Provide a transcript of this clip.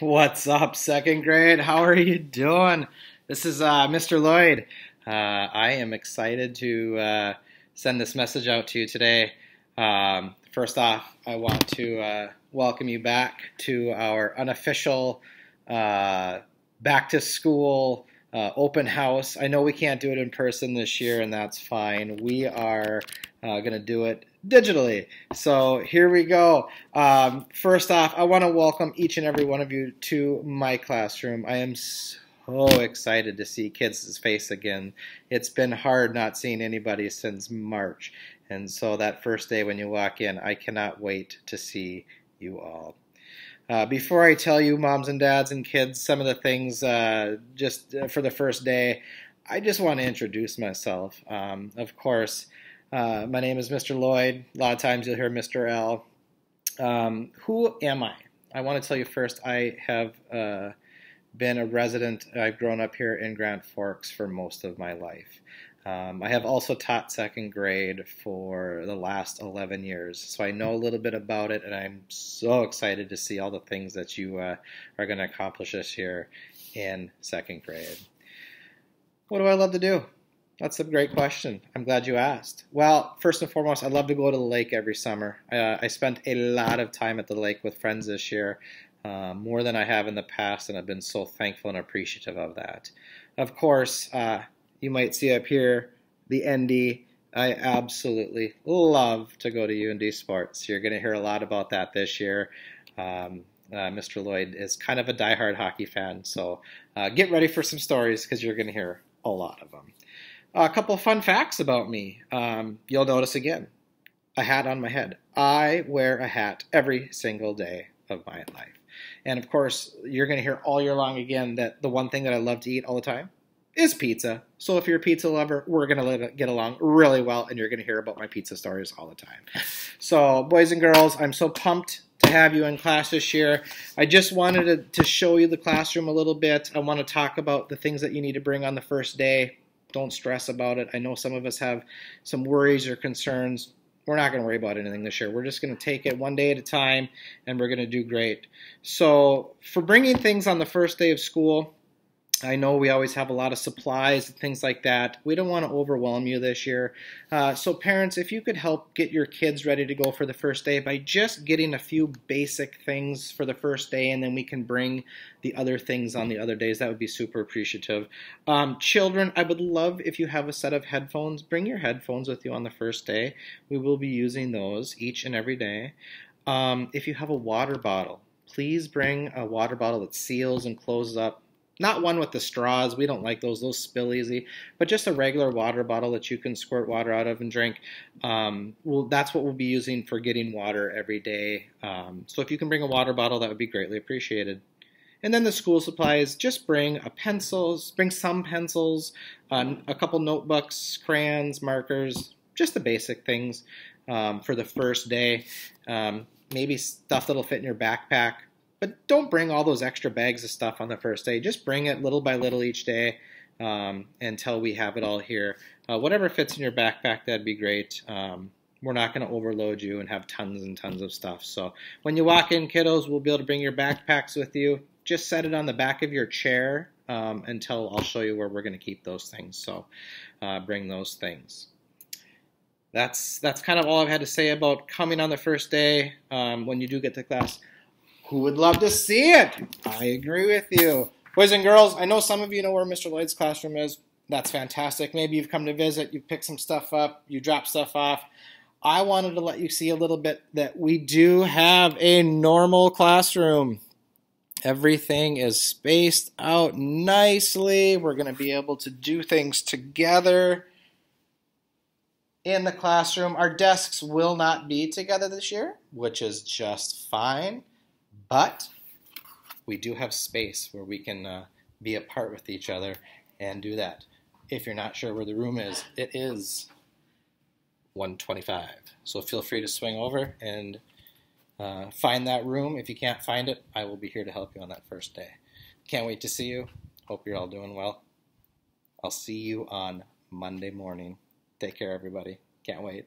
What's up, second grade? How are you doing? This is uh, Mr. Lloyd. Uh, I am excited to uh, send this message out to you today. Um, first off, I want to uh, welcome you back to our unofficial uh, back to school uh, open house. I know we can't do it in person this year, and that's fine. We are going to do it digitally. So here we go. Um, first off, I want to welcome each and every one of you to my classroom. I am so excited to see kids' face again. It's been hard not seeing anybody since March. And so that first day when you walk in, I cannot wait to see you all. Uh, before I tell you, moms and dads and kids, some of the things uh, just uh, for the first day, I just want to introduce myself. Um, of course, uh, my name is Mr. Lloyd. A lot of times you'll hear Mr. L. Um, who am I? I want to tell you first, I have uh, been a resident. I've grown up here in Grand Forks for most of my life. Um, I have also taught second grade for the last 11 years, so I know a little bit about it, and I'm so excited to see all the things that you uh, are going to accomplish this year in second grade. What do I love to do? That's a great question. I'm glad you asked. Well, first and foremost, I love to go to the lake every summer. Uh, I spent a lot of time at the lake with friends this year, uh, more than I have in the past, and I've been so thankful and appreciative of that. Of course, uh, you might see up here the ND. I absolutely love to go to UND Sports. You're going to hear a lot about that this year. Um, uh, Mr. Lloyd is kind of a diehard hockey fan, so uh, get ready for some stories because you're going to hear a lot of them. A couple fun facts about me. Um, you'll notice again a hat on my head. I wear a hat every single day of my life. And of course, you're going to hear all year long again that the one thing that I love to eat all the time is pizza. So if you're a pizza lover, we're going to get along really well, and you're going to hear about my pizza stories all the time. So, boys and girls, I'm so pumped to have you in class this year. I just wanted to, to show you the classroom a little bit. I want to talk about the things that you need to bring on the first day don't stress about it. I know some of us have some worries or concerns. We're not going to worry about anything this year. We're just going to take it one day at a time and we're going to do great. So, for bringing things on the first day of school, I know we always have a lot of supplies and things like that. We don't want to overwhelm you this year. Uh, so, parents, if you could help get your kids ready to go for the first day by just getting a few basic things for the first day, and then we can bring the other things on the other days, that would be super appreciative. Um, children, I would love if you have a set of headphones. Bring your headphones with you on the first day. We will be using those each and every day. Um, if you have a water bottle, please bring a water bottle that seals and closes up not one with the straws. We don't like those; those spill easy. But just a regular water bottle that you can squirt water out of and drink. Um, well, that's what we'll be using for getting water every day. Um, so if you can bring a water bottle, that would be greatly appreciated. And then the school supplies, just bring a pencils, bring some pencils, uh, a couple notebooks, crayons, markers, just the basic things um, for the first day. Um, maybe stuff that'll fit in your backpack. But don't bring all those extra bags of stuff on the first day. Just bring it little by little each day um, until we have it all here. Uh, whatever fits in your backpack, that'd be great. Um, we're not going to overload you and have tons and tons of stuff. So when you walk in, kiddos, we'll be able to bring your backpacks with you. Just set it on the back of your chair um, until I'll show you where we're going to keep those things. So uh, bring those things. That's that's kind of all I've had to say about coming on the first day um, when you do get to class. Who would love to see it? I agree with you. Boys and girls, I know some of you know where Mr. Lloyd's classroom is. That's fantastic. Maybe you've come to visit, you picked some stuff up, you drop stuff off. I wanted to let you see a little bit that we do have a normal classroom. Everything is spaced out nicely. We're going to be able to do things together in the classroom. Our desks will not be together this year, which is just fine. But we do have space where we can uh, be apart with each other and do that. If you're not sure where the room is, it is 125. So feel free to swing over and uh, find that room. If you can't find it, I will be here to help you on that first day. Can't wait to see you. Hope you're all doing well. I'll see you on Monday morning. Take care, everybody. Can't wait.